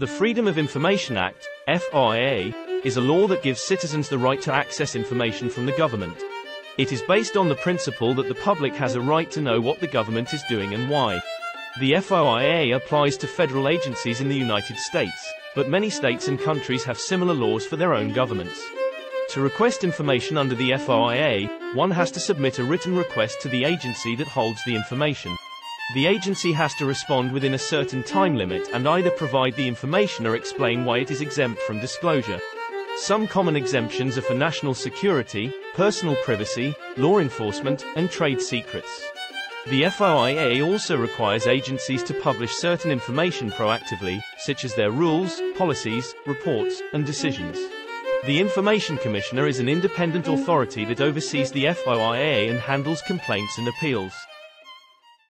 The Freedom of Information Act, FOIA, is a law that gives citizens the right to access information from the government. It is based on the principle that the public has a right to know what the government is doing and why. The FOIA applies to federal agencies in the United States, but many states and countries have similar laws for their own governments. To request information under the FOIA, one has to submit a written request to the agency that holds the information. The agency has to respond within a certain time limit and either provide the information or explain why it is exempt from disclosure. Some common exemptions are for national security, personal privacy, law enforcement, and trade secrets. The FOIA also requires agencies to publish certain information proactively, such as their rules, policies, reports, and decisions. The Information Commissioner is an independent authority that oversees the FOIA and handles complaints and appeals.